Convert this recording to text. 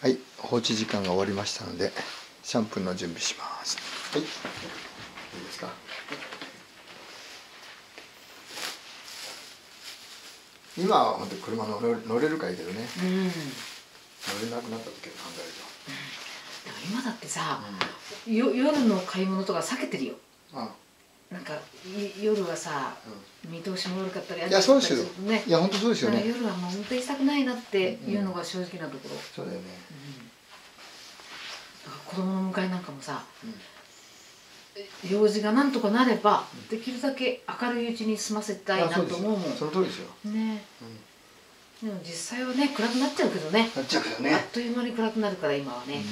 はい放置時間が終わりましたのでシャンプーの準備します。はい。いいですか？今は本当に車乗れ乗れるかいいけどね。うん。乗れなくなった時を考えるでも今だってさ、よ夜の買い物とか避けてるよ。と、あなんかい夜はさ見通しも悪かったりいやそうですよ。ねいや本当そうですよね。夜はもう運転したくないなっていうのが正直なところ、そうだよね。だから子供の迎えなんかもさうん。用事がなんとかなればできるだけ明るいうちに済ませたいなと思うもん。その通りですよ、ね。うん、でも実際はね暗くなっちゃうけどね。なっちゃうけどあっね、という間に暗くなるから今はね、うん